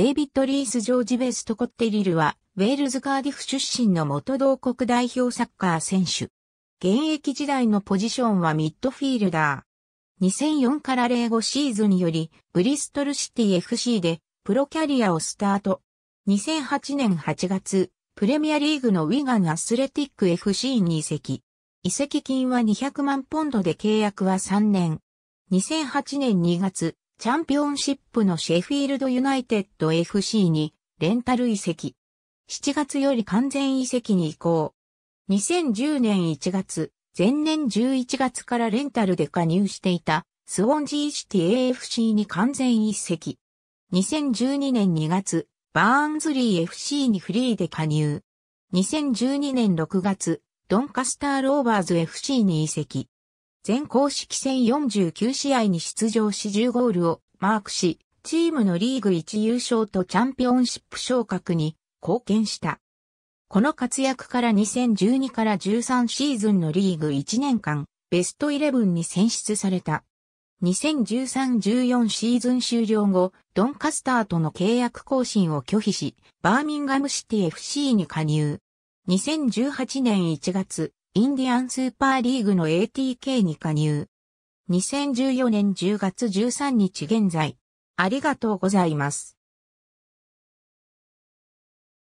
デイビッド・リース・ジョージ・ベスト・コッテリルは、ウェールズ・カーディフ出身の元同国代表サッカー選手。現役時代のポジションはミッドフィールダー。2004から05シーズンにより、ブリストルシティ FC で、プロキャリアをスタート。2008年8月、プレミアリーグのウィガンアスレティック FC に移籍。移籍金は200万ポンドで契約は3年。2008年2月、チャンピオンシップのシェフィールドユナイテッド FC にレンタル移籍。7月より完全移籍に移行。2010年1月、前年11月からレンタルで加入していたスウォンジーシティ AFC に完全移籍。2012年2月、バーンズリー FC にフリーで加入。2012年6月、ドンカスターローバーズ FC に移籍。全公式戦49試合に出場し10ゴールをマークし、チームのリーグ1優勝とチャンピオンシップ昇格に貢献した。この活躍から2012から13シーズンのリーグ1年間、ベスト11に選出された。2013-14シーズン終了後、ドンカスターとの契約更新を拒否し、バーミンガムシティ FC に加入。2018年1月、インディアンスーパーリーグの ATK に加入。2014年10月13日現在。ありがとうございます。